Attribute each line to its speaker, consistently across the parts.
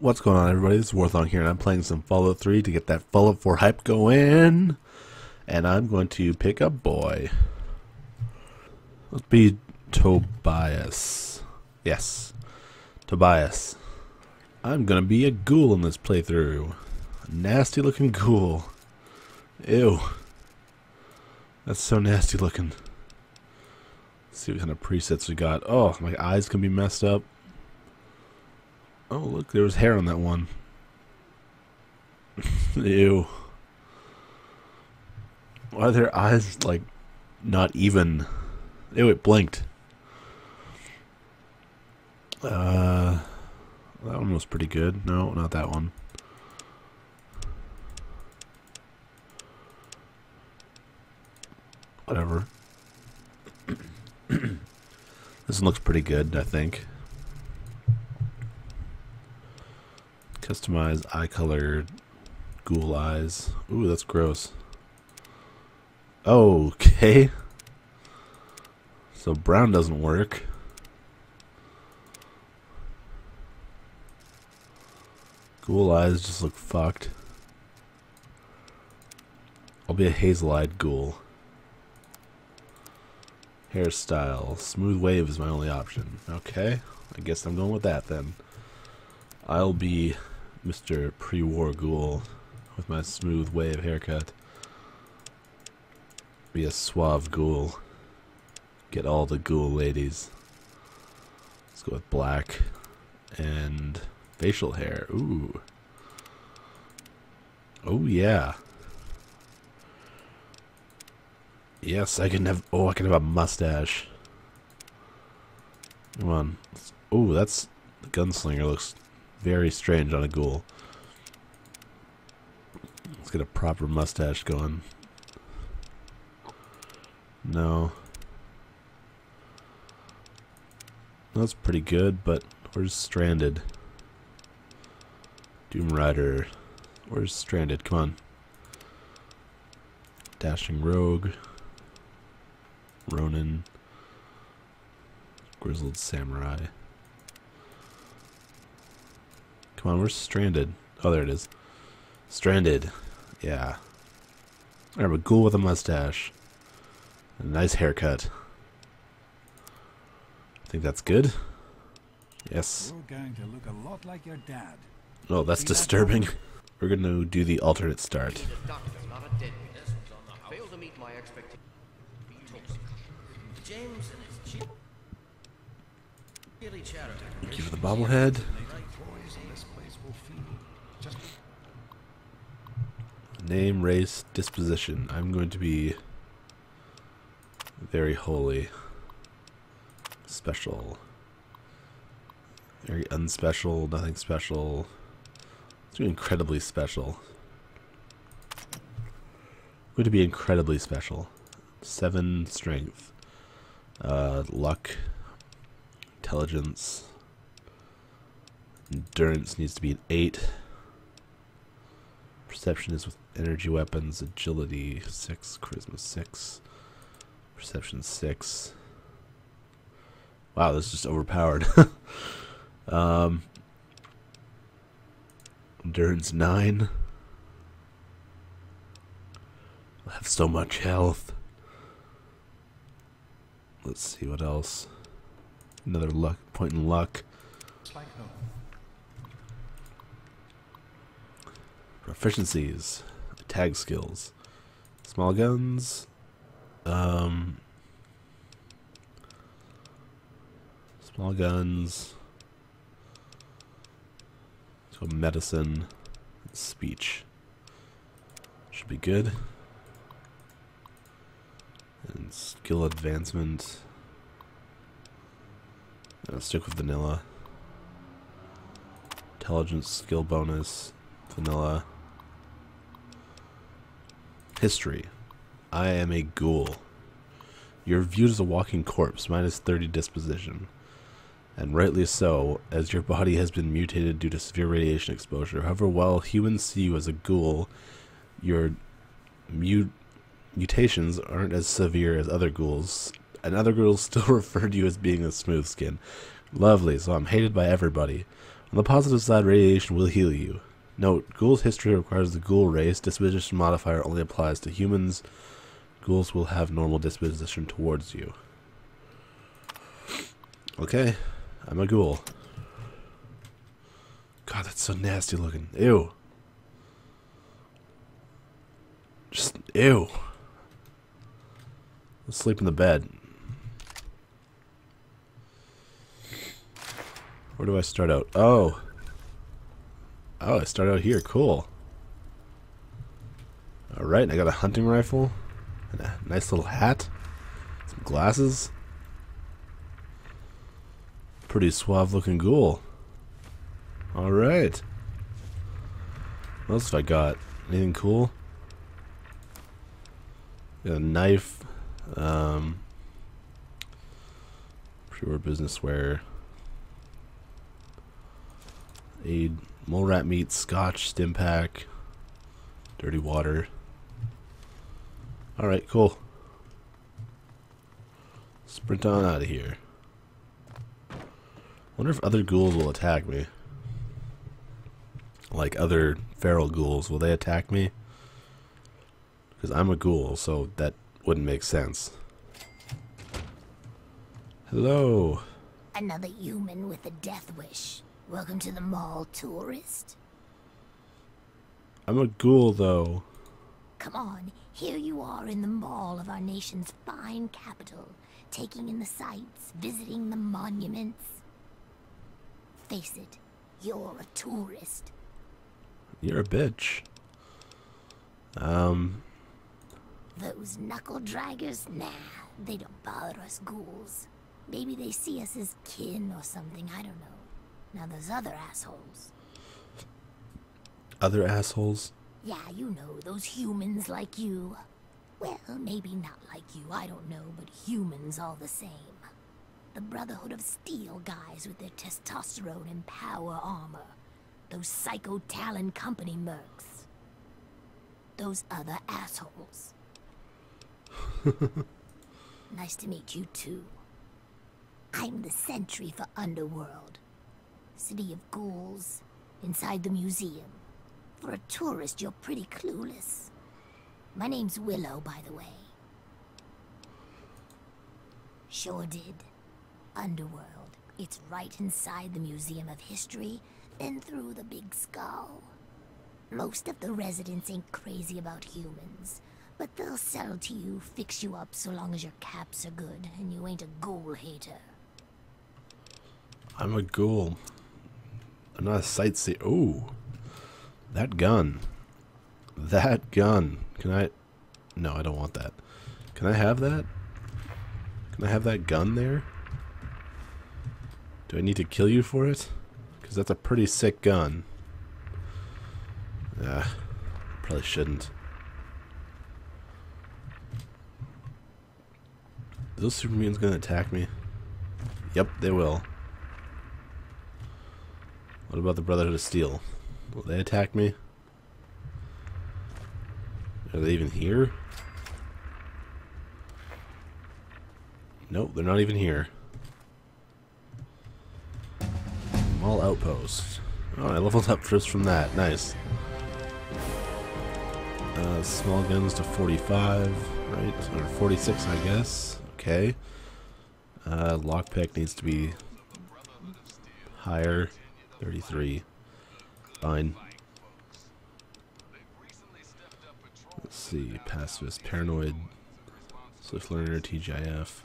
Speaker 1: What's going on, everybody? it's is Warthong here, and I'm playing some Fallout 3 to get that Fallout 4 hype going. And I'm going to pick a boy. Let's be Tobias. Yes, Tobias. I'm going to be a ghoul in this playthrough. Nasty looking ghoul. Ew. That's so nasty looking. Let's see what kind of presets we got. Oh, my eyes can be messed up. Oh, look, there was hair on that one. Ew. Why are their eyes, like, not even? Ew, it blinked. Uh, that one was pretty good. No, not that one. Whatever. this one looks pretty good, I think. Customize eye color, ghoul eyes. Ooh, that's gross. Okay. So brown doesn't work. Ghoul eyes just look fucked. I'll be a hazel-eyed ghoul. Hairstyle. Smooth wave is my only option. Okay. I guess I'm going with that then. I'll be Mr. Pre-War Ghoul with my smooth wave haircut. Be a suave ghoul. Get all the ghoul ladies. Let's go with black and facial hair. Ooh. Oh yeah. Yes, I can have. Oh, I can have a mustache. Come on. Oh, that's the gunslinger looks very strange on a ghoul. Let's get a proper mustache going. No. That's pretty good, but where's Stranded? Doom Rider. Where's Stranded? Come on. Dashing Rogue. Ronin. Grizzled Samurai. Come on, we're stranded. Oh, there it is. Stranded. Yeah. I have a ghoul with a mustache. A nice haircut. I think that's good. Yes.
Speaker 2: You're going to look a lot like your dad.
Speaker 1: Oh, that's disturbing. We're going to do the alternate start.
Speaker 3: The doctor, not a dead witness. Failed to meet my expectations. James and his chief.
Speaker 1: Thank you for the bobblehead. Name, race, disposition. I'm going to be very holy. Special. Very unspecial, nothing special. Do incredibly special. Going to be incredibly special. Seven strength. Uh, luck. Intelligence. Endurance needs to be an eight. Perception is with energy weapons. Agility six. Charisma six. Perception six. Wow, this is just overpowered. um, endurance nine. I have so much health. Let's see what else. Another luck point in luck. Proficiencies, tag skills, small guns, um, small guns, so medicine, speech should be good, and skill advancement. I'll stick with vanilla. Intelligence skill bonus, vanilla. History. I am a ghoul. You're viewed as a walking corpse, minus 30 disposition. And rightly so, as your body has been mutated due to severe radiation exposure. However, while humans see you as a ghoul, your mut mutations aren't as severe as other ghouls, and other ghouls still refer to you as being a smooth skin. Lovely, so I'm hated by everybody. On the positive side, radiation will heal you. Note, Ghoul's history requires the Ghoul race. Disposition modifier only applies to humans. Ghouls will have normal disposition towards you. Okay, I'm a ghoul. God, that's so nasty looking. Ew. Just, ew. Let's sleep in the bed. Where do I start out? Oh. Oh, I start out here. Cool. Alright, I got a hunting rifle. And a nice little hat. Some glasses. Pretty suave looking ghoul. Alright. What else have I got? Anything cool? Got a knife. Um, pure business wear. A mole rat meat, scotch, Stimpak, dirty water. Alright, cool. Sprint on out of here. wonder if other ghouls will attack me. Like other feral ghouls, will they attack me? Because I'm a ghoul, so that wouldn't make sense. Hello.
Speaker 4: Another human with a death wish. Welcome to the mall, tourist.
Speaker 1: I'm a ghoul, though.
Speaker 4: Come on, here you are in the mall of our nation's fine capital, taking in the sights, visiting the monuments. Face it, you're a tourist.
Speaker 1: You're a bitch. Um,
Speaker 4: Those knuckle draggers? Nah, they don't bother us ghouls. Maybe they see us as kin or something, I don't know. Now there's other assholes.
Speaker 1: other assholes?
Speaker 4: Yeah, you know, those humans like you. Well, maybe not like you, I don't know, but humans all the same. The Brotherhood of Steel guys with their testosterone and power armor. Those Psycho Talon Company mercs. Those other assholes. nice to meet you too. I'm the sentry for Underworld. City of Ghouls, inside the museum. For a tourist, you're pretty clueless. My name's Willow, by the way. Sure did. Underworld. It's right inside the Museum of History, then through the Big Skull. Most of the residents ain't crazy about humans, but they'll sell to you, fix you up so long as your caps are good and you ain't a ghoul hater.
Speaker 1: I'm a ghoul. I'm not a sightseer. Ooh. That gun. That gun. Can I... No, I don't want that. Can I have that? Can I have that gun there? Do I need to kill you for it? Because that's a pretty sick gun. Yeah, probably shouldn't. Those super mutants gonna attack me? Yep, they will. What about the Brotherhood of Steel? Will they attack me? Are they even here? Nope, they're not even here. Mall outpost. Oh, I leveled up just from that. Nice. Uh, small guns to 45, right? Or 46, I guess. Okay. Uh, lockpick needs to be higher. 33. Fine. Let's see. Pacifist, Paranoid, Swift Learner, TGIF,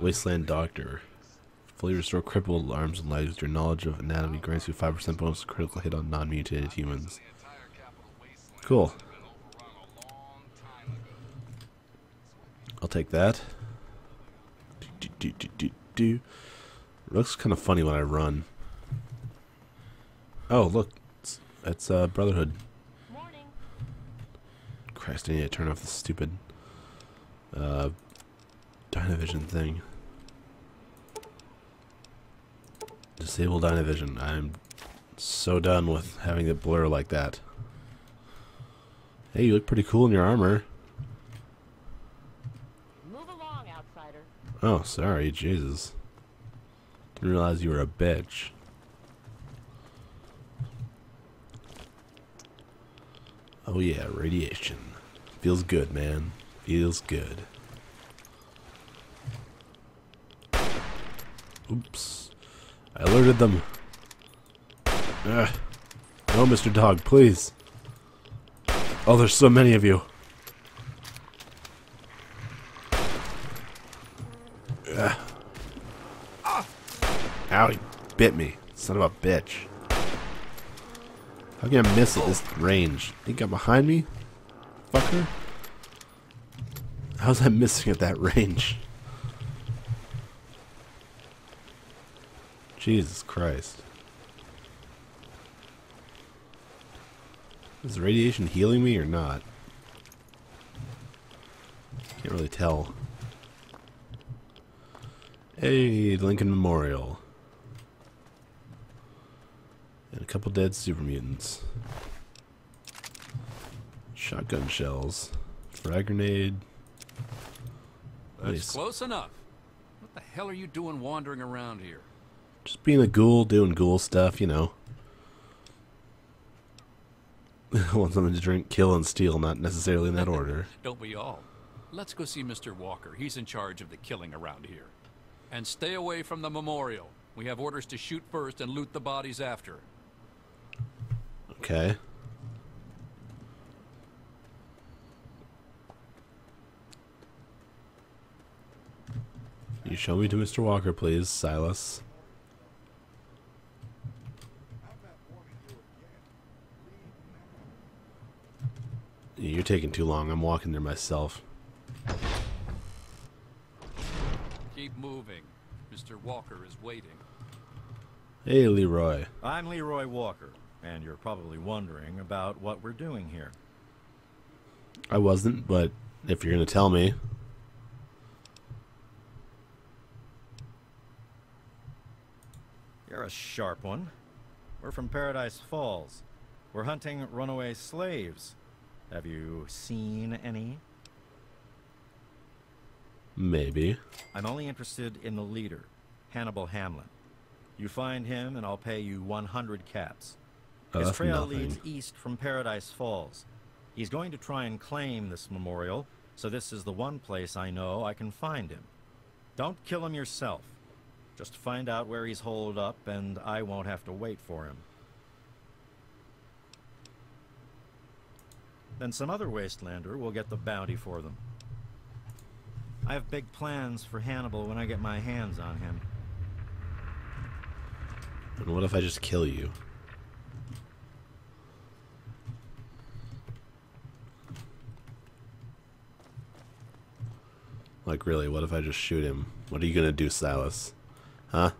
Speaker 1: Wasteland Doctor. Fully restore crippled arms and legs. Your knowledge of anatomy grants you 5% bonus critical hit on non mutated humans. Cool. I'll take that. Do, do, do. Looks kind of funny when I run. Oh, look. It's, it's uh, Brotherhood.
Speaker 4: Morning.
Speaker 1: Christ, I need to turn off the stupid uh, Dynavision thing. Disable Dynavision. I'm so done with having it blur like that. Hey, you look pretty cool in your armor.
Speaker 5: Move along, outsider.
Speaker 1: Oh, sorry, Jesus. Didn't realize you were a bitch. Oh yeah, radiation. Feels good, man. Feels good. Oops. I alerted them. Ugh. No, Mr. Dog, please. Oh, there's so many of you. Ugh. Ow, he bit me. Son of a bitch. How can I miss at this range? Think I'm behind me? Fucker? How's that missing at that range? Jesus Christ. Is the radiation healing me or not? Can't really tell. Hey, Lincoln Memorial. And a couple dead super mutants. Shotgun shells. Frag grenade.
Speaker 2: That's
Speaker 1: Nice.
Speaker 2: close enough. What the hell are you doing wandering around here?
Speaker 1: Just being a ghoul, doing ghoul stuff, you know. Want something to drink, kill, and steal, not necessarily in that order.
Speaker 2: Don't we all? Let's go see Mr. Walker. He's in charge of the killing around here. And stay away from the memorial. We have orders to shoot first and loot the bodies after.
Speaker 1: Okay. You show me to Mr. Walker, please, Silas. You're taking too long. I'm walking there myself.
Speaker 2: Keep moving. Mr. Walker is waiting.
Speaker 1: Hey, Leroy.
Speaker 6: I'm Leroy Walker, and you're probably wondering about what we're doing here.
Speaker 1: I wasn't, but if you're gonna tell me,
Speaker 6: You're a sharp one. We're from Paradise Falls. We're hunting runaway slaves. Have you seen any?
Speaker 1: maybe.
Speaker 6: I'm only interested in the leader, Hannibal Hamlin. You find him, and I'll pay you 100 caps.
Speaker 1: Oh,
Speaker 6: His trail
Speaker 1: nothing.
Speaker 6: leads east from Paradise Falls. He's going to try and claim this memorial, so this is the one place I know I can find him. Don't kill him yourself. Just find out where he's holed up, and I won't have to wait for him. Then some other wastelander will get the bounty for them. I have big plans for Hannibal when I get my hands on him.
Speaker 1: And what if I just kill you? Like, really, what if I just shoot him? What are you gonna do, Silas? Huh?